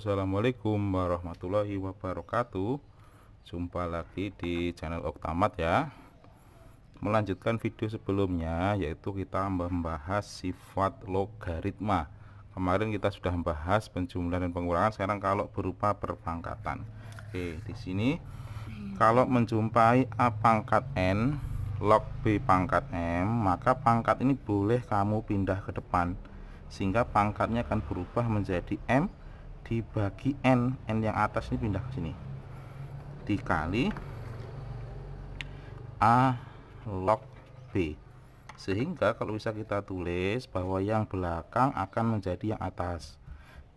Assalamualaikum warahmatullahi wabarakatuh. Jumpa lagi di channel Oktamat ya. Melanjutkan video sebelumnya Yaitu kita membahas sifat logaritma. Kemarin kita sudah membahas penjumlahan dan pengurangan Sekarang kalau berupa perpangkatan. Oke di sini Kalau menjumpai A pangkat N log B pangkat M Maka pangkat ini boleh kamu pindah ke depan sehingga pangkatnya akan berubah menjadi M dibagi N N yang atas ini pindah ke sini. Dikali A log B. Sehingga kalau bisa kita tulis bahwa yang belakang akan menjadi yang atas.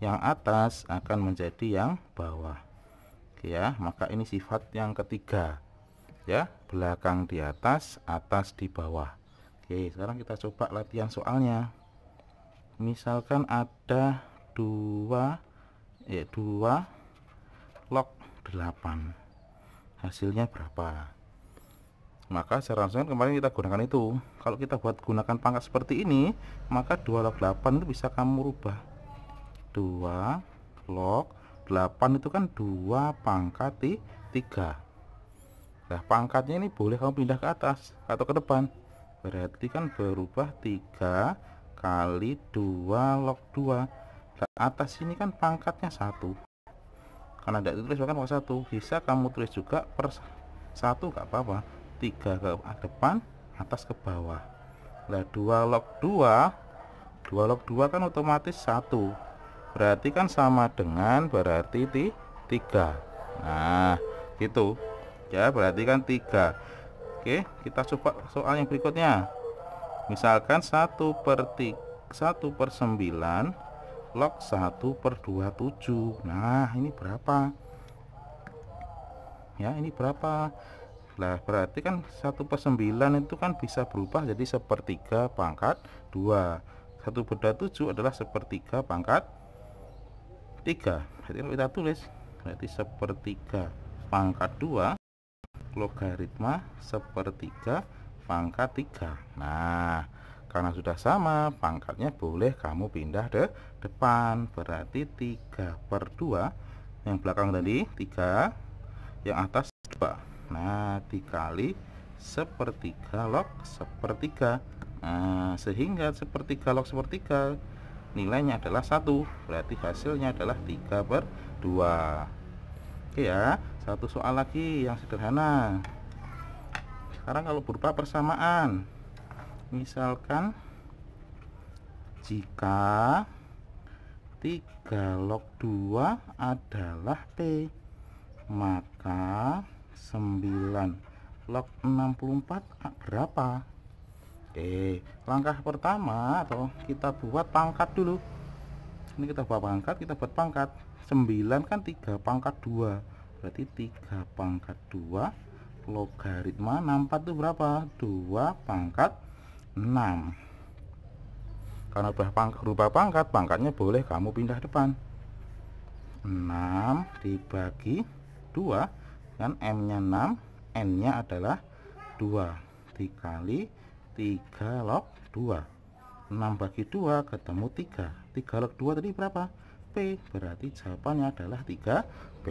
Yang atas akan menjadi yang bawah. Oke ya maka ini sifat yang ketiga. Ya belakang di atas atas di bawah. Oke sekarang kita coba latihan soalnya. Misalkan ada dua ya dua log 8 hasilnya berapa? Maka secara langsung kemarin kita gunakan itu. Kalau kita buat gunakan pangkat seperti ini maka 2 log 8 itu bisa kamu rubah. 2 log 8 itu kan 2 pangkat 3 nah pangkatnya ini boleh kamu pindah ke atas atau ke depan. Berarti kan berubah 3 kali 2 log 2 nah, atas ini kan pangkatnya satu. Karena tidak ditulis bahkan pangkat satu. Bisa kamu tulis juga per satu gak apa-apa. 3 ke depan atas ke bawah. Nah 2 log 2 2 log 2 kan otomatis satu. Berarti kan sama dengan berarti 3 nah gitu. Ya berarti kan 3 oke kita coba soal yang berikutnya. Misalkan 1 per 1 per 9 log 1 per 27 nah ini berapa? Ya ini berapa? Lah berarti kan 1 per 9 itu kan bisa berubah jadi sepertiga pangkat 2 1 per 27 adalah sepertiga pangkat 3 jadi kita tulis berarti sepertiga pangkat 2 logaritma sepertiga pangkat 3 nah karena sudah sama pangkatnya boleh kamu pindah ke depan. Berarti 3 per 2 yang belakang tadi 3 yang atas 2 nah dikali sepertiga log sepertiga. Nah sehingga sepertiga log sepertiga nilainya adalah satu. Berarti hasilnya adalah 3 per 2 oke ya satu soal lagi yang sederhana. Sekarang kalau berupa persamaan misalkan jika 3 log 2 adalah P maka 9 log 64 berapa? Oke langkah pertama atau kita buat pangkat dulu. Ini kita buat pangkat kita buat pangkat. 9 kan 3 pangkat 2 berarti 3 pangkat 2 logaritma 64 itu berapa? 2 pangkat 6 karena udah pangkat, berubah pangkat pangkatnya boleh kamu pindah depan. 6 dibagi 2 kan M nya 6 N nya adalah 2 dikali 3 log 2 6 bagi 2 ketemu 3 3 log 2 tadi berapa? P. Berarti jawabannya adalah 3 P.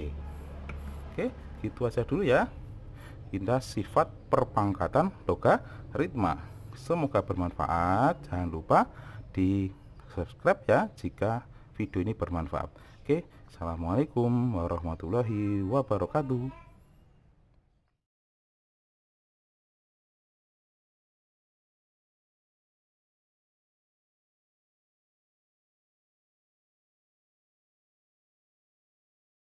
Oke gitu aja dulu ya. Indah sifat perpangkatan logaritma semoga bermanfaat. Jangan lupa di subscribe ya jika video ini bermanfaat. Oke assalamualaikum warahmatullahi wabarakatuh